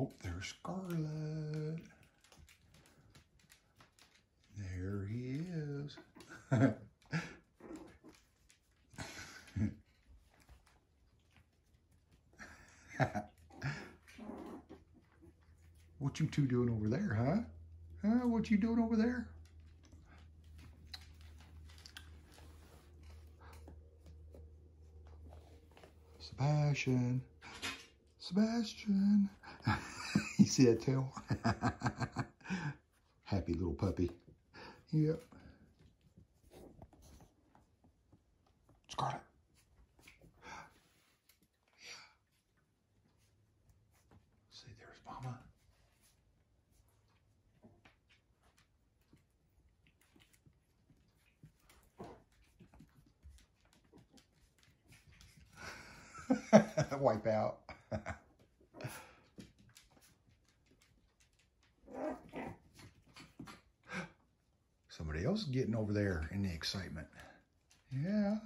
Oh, there's Scarlet. There he is. what you two doing over there, huh? Huh? What you doing over there? Sebastian. Sebastian. see that tail? Happy little puppy. Yep. Scarlet. Yeah. See, there's Mama. Wipe out. Somebody else getting over there in the excitement. Yeah.